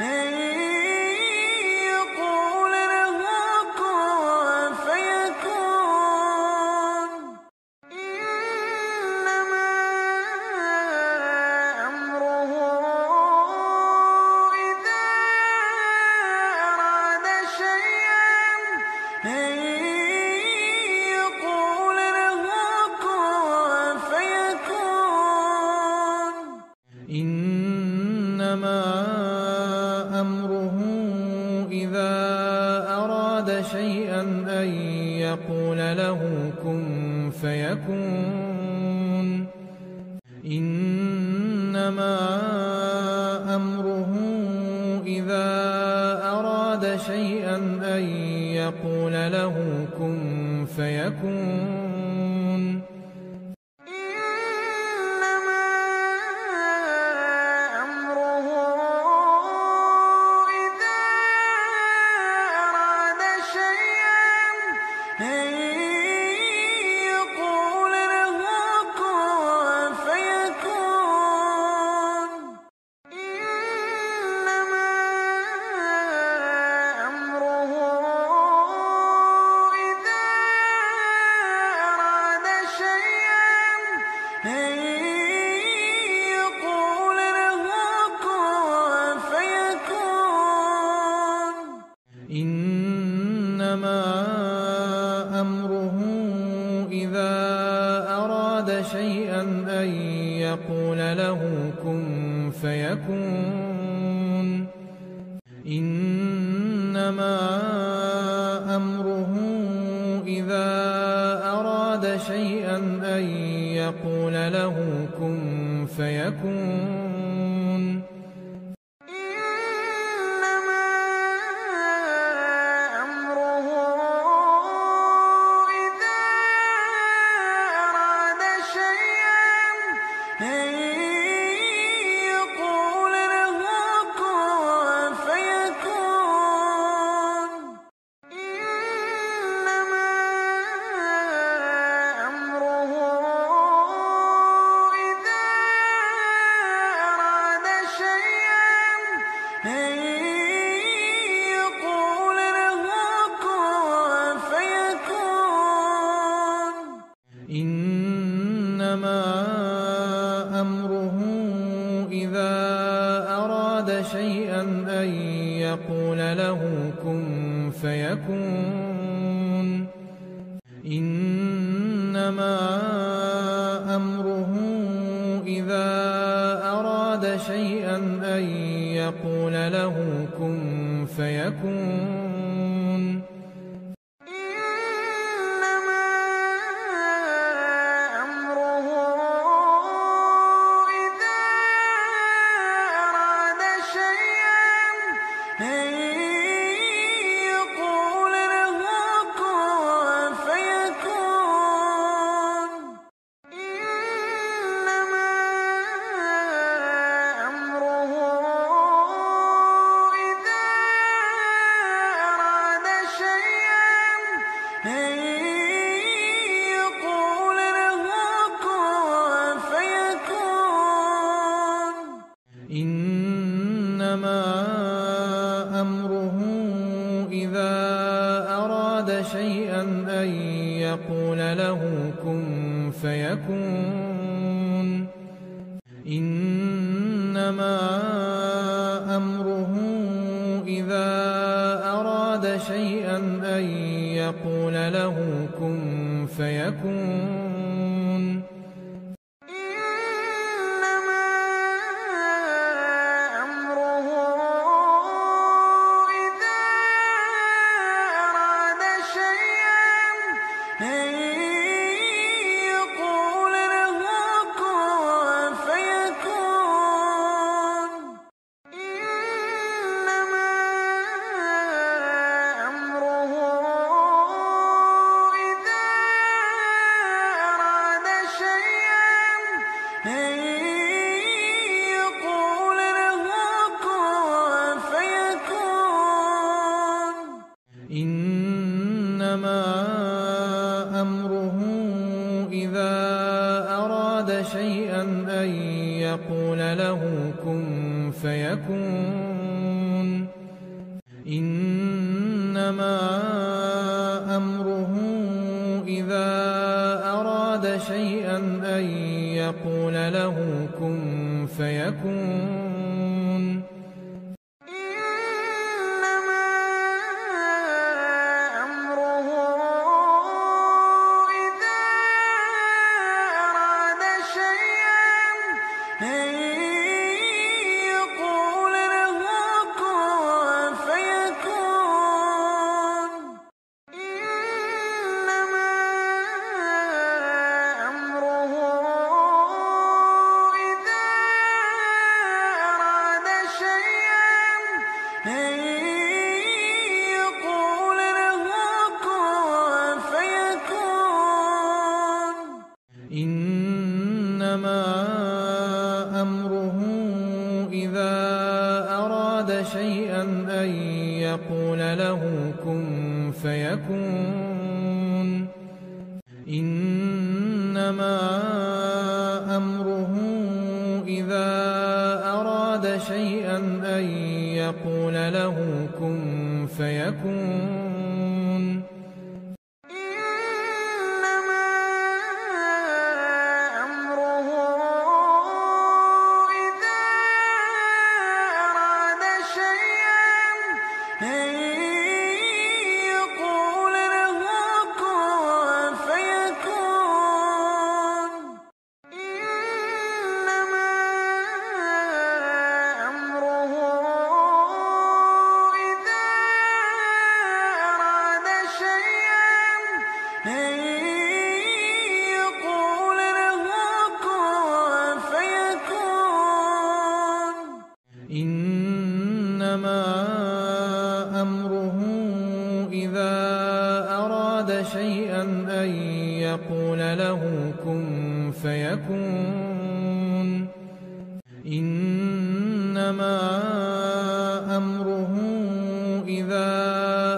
أن يقول له كن فيكون إذا أراد شيئا أن يقول له كن فيكون. إنما أمره إذا أراد شيئا أن يقول له كن فيكون له فيكون إنما أمره إذا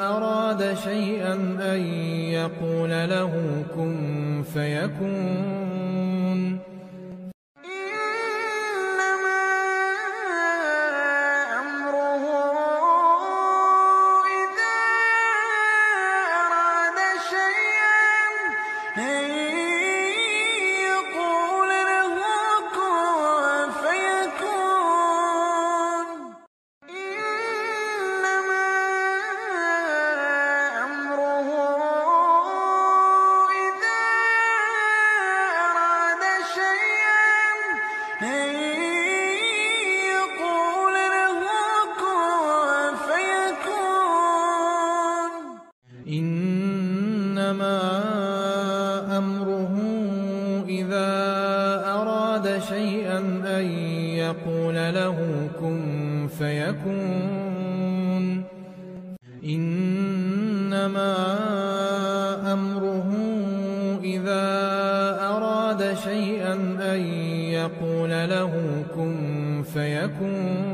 أراد شيئا أن يقول له كن فيكون أراد شيئا أن يقول له كن فيكون. إنما أمره إذا أراد شيئا أن يقول له كن فيكون.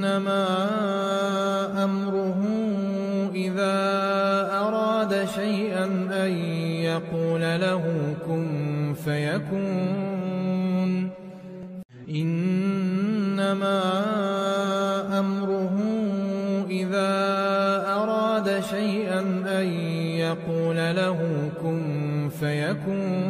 إنما أمره إذا أراد شيئا أن يقول له كن فيكون. إنما أمره إذا أراد شيئا أن يقول له كن فيكون.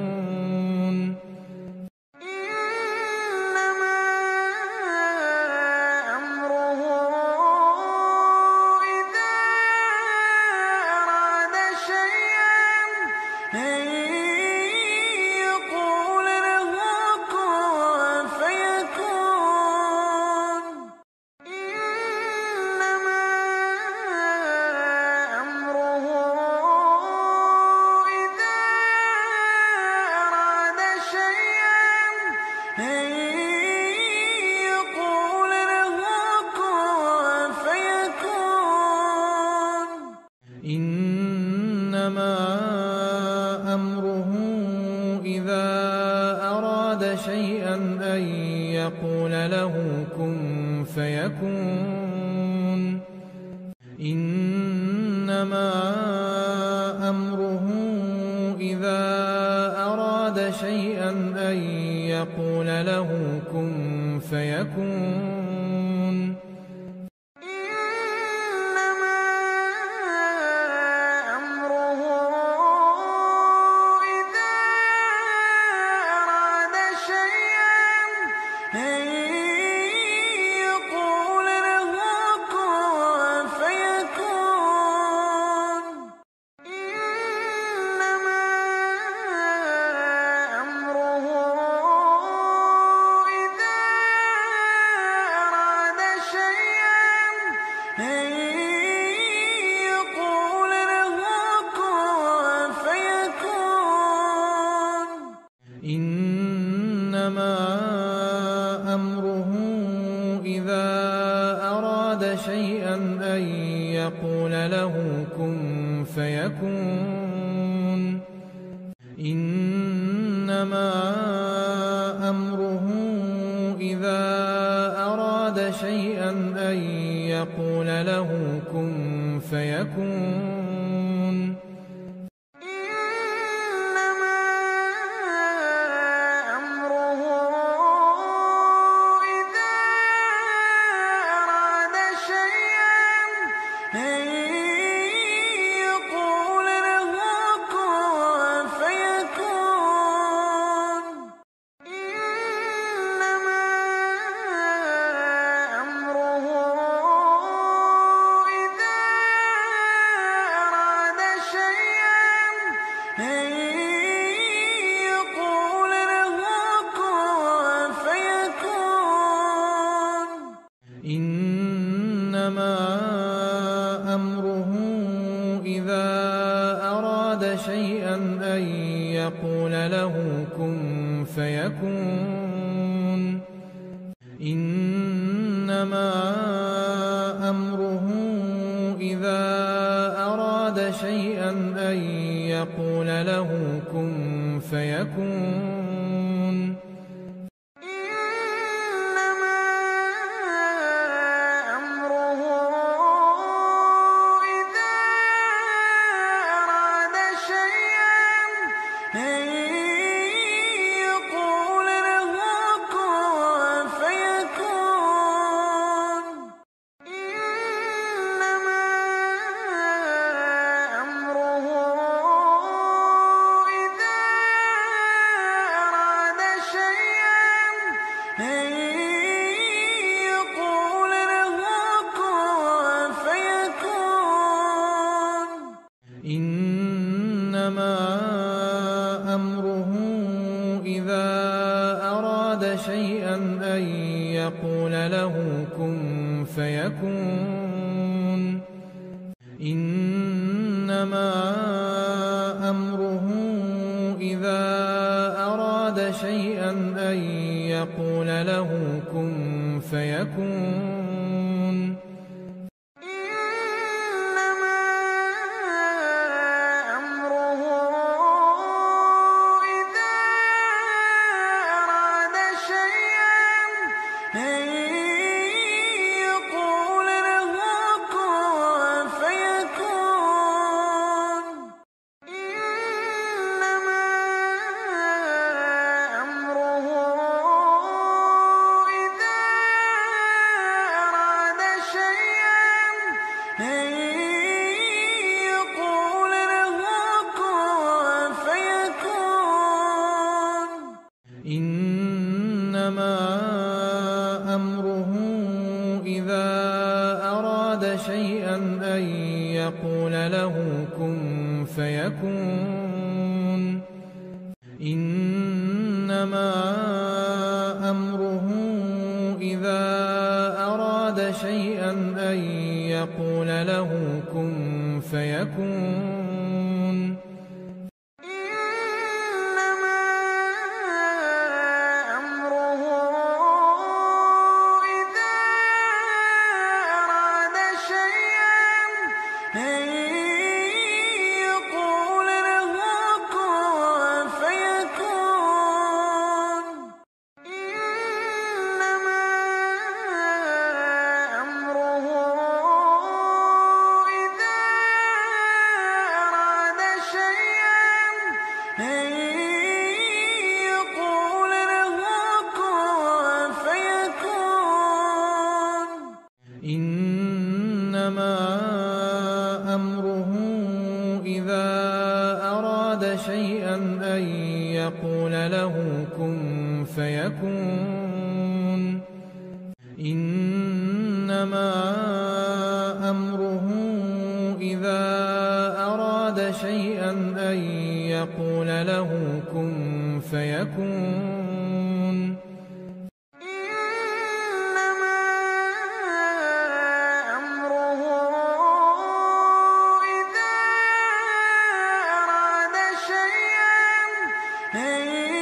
أن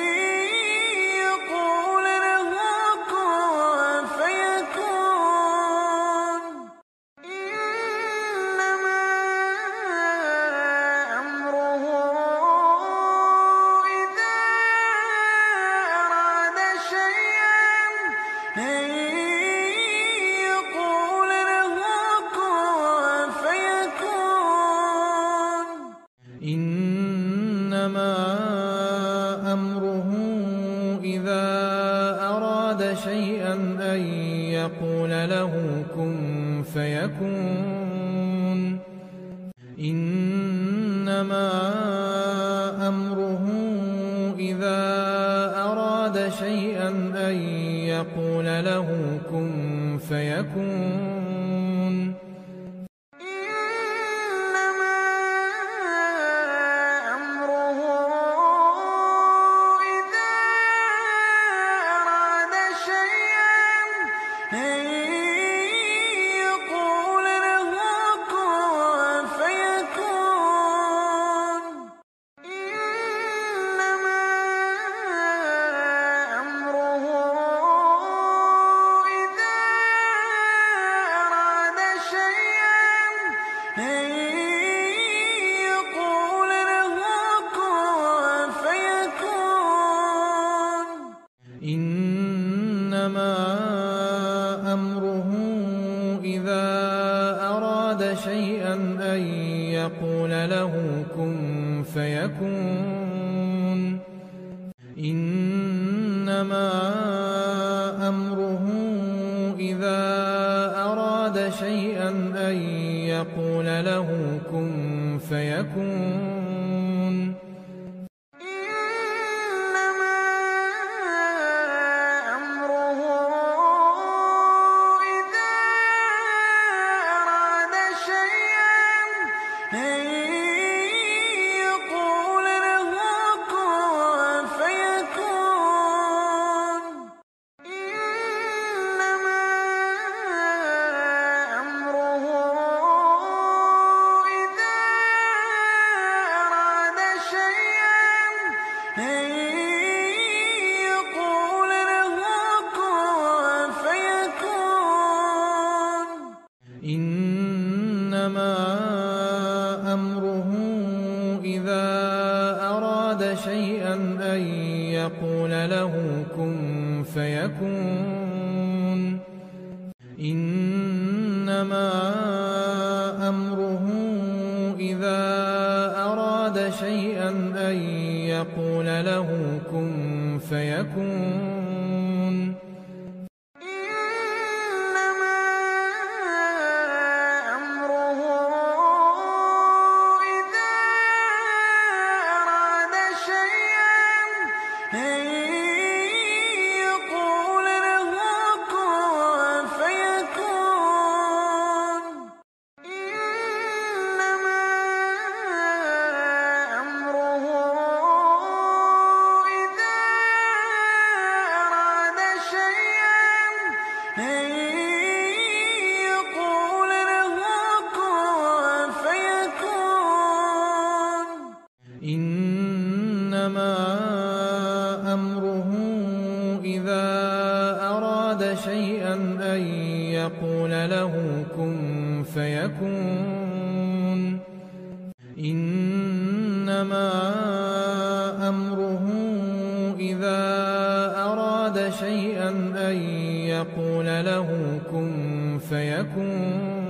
يقول له كن فيكون.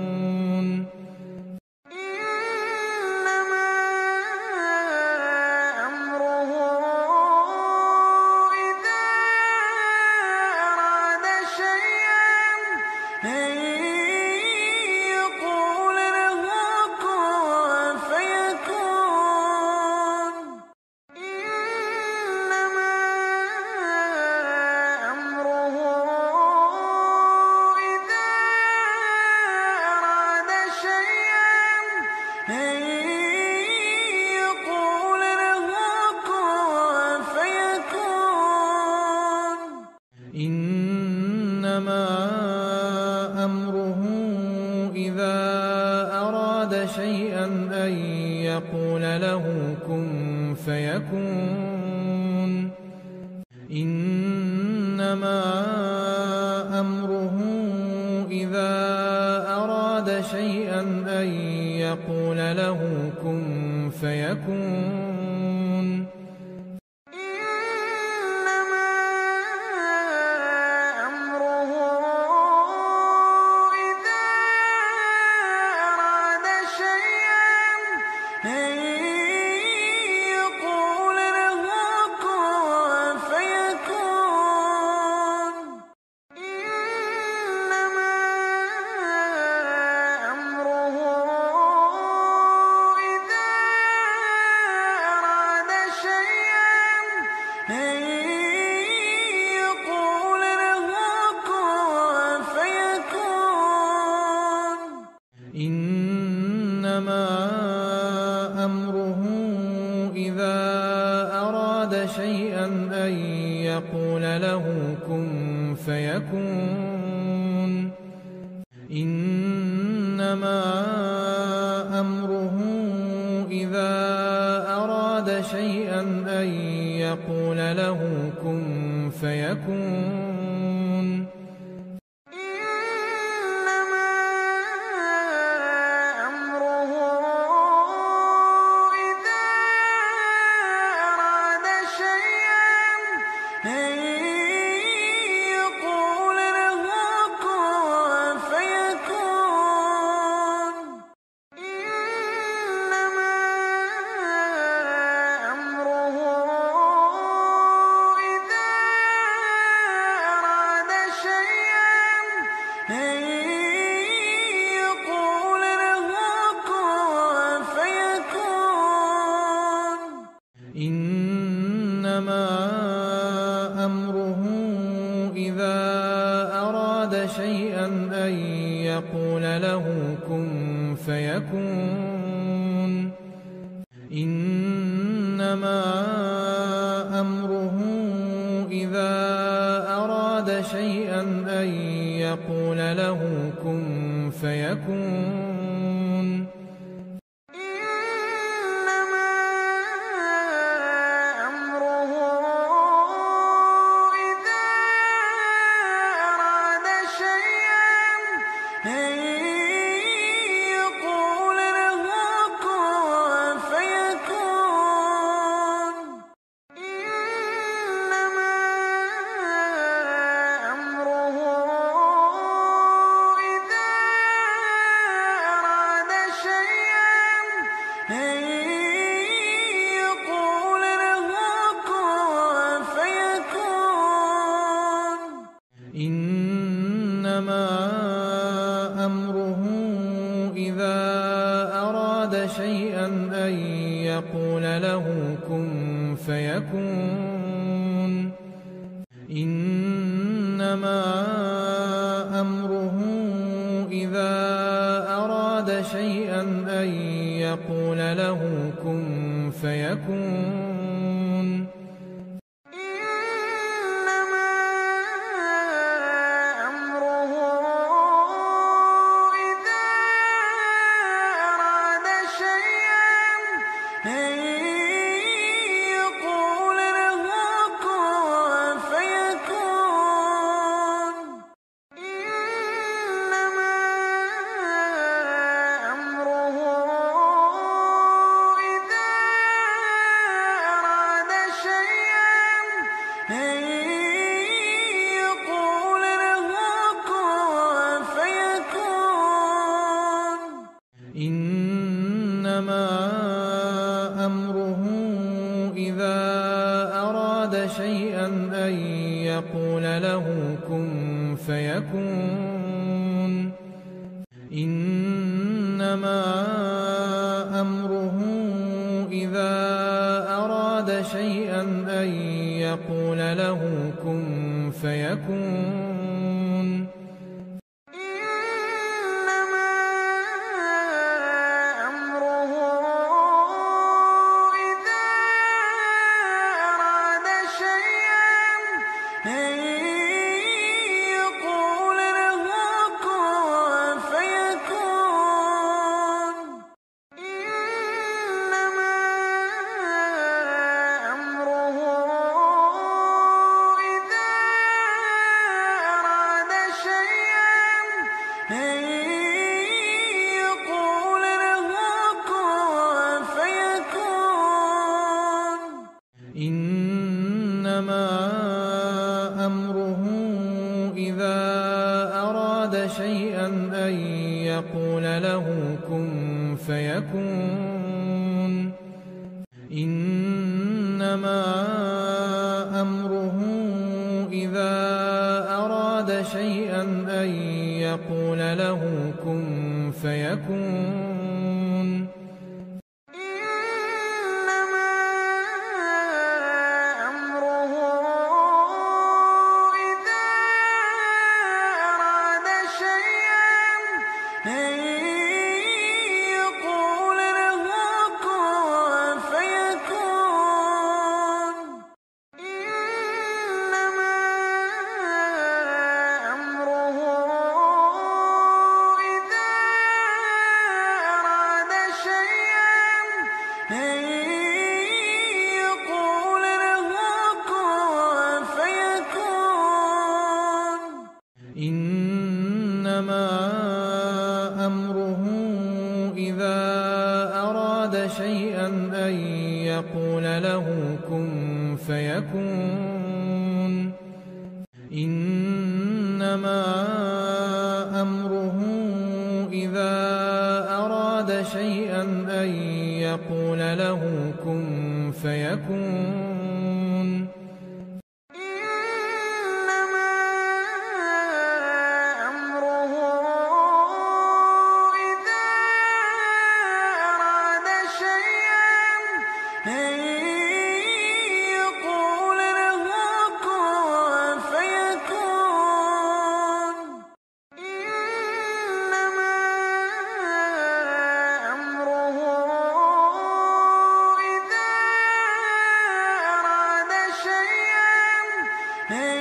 شيئا أن يقول له كن فيكون. ما كن فيكون. إنما أمره إذا أراد شيئا أن يقول له كن فيكون. أراد شيئا أن يقول له كن فيكون. إنما أمره إذا أراد شيئا أن يقول له كن فيكون. إنما أمره إذا أراد شيئا أن يقول له كن فيكون إنما أمره إذا أراد شيئا أن يقول له كن فيكون السماء Hey.